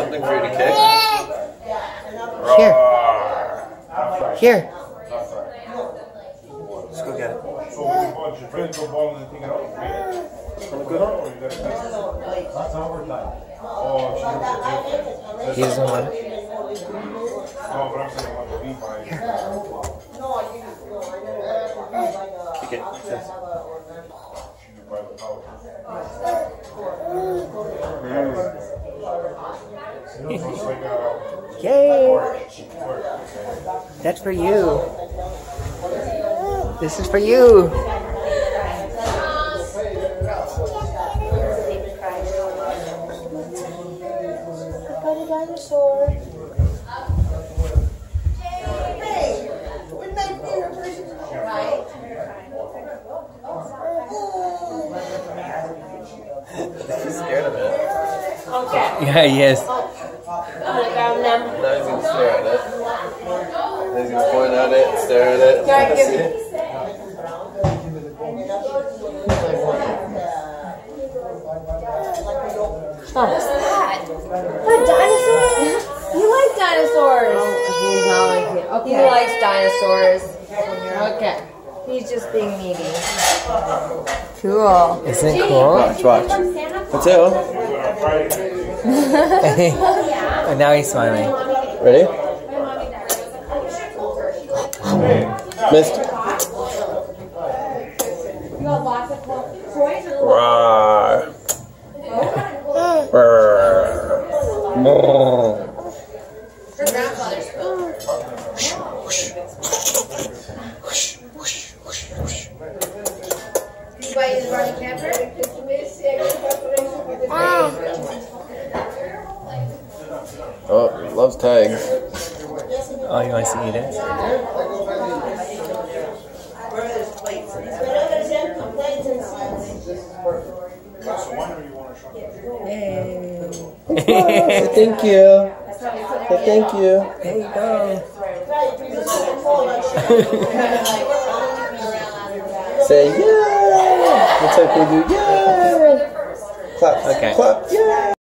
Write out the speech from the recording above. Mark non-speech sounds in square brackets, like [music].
something for you to kick? Here. Here. Let's go get it. So we bought your friend go ball and take it out. From the good or you got it? That's overtime. Oh, He doesn't want it. she Oh, but I'm saying what the beat by. Kick it. like this. She could buy the pouch. It's like, uh, Yay! That's for you. This is for you. [laughs] Yeah, yes. I'm gonna grab them. Now he's gonna stare at it. Then he's gonna point at it, stare at it. Yeah, give See me- it? What's that? A dinosaur? You like dinosaurs? Oh, he's not like it. Okay. He likes dinosaurs. Okay. He's just being needy. Cool. Isn't it cool? Watch, watch. Mateo, [laughs] [laughs] and now he's smiling. ready? Missed. Rawr. Rawr. Oh, he loves tags. Oh, you wants to eat it? Thank you. Thank you. There you go. Say yeah. That's how we do yeah. Clap. Okay. Clap. Yeah.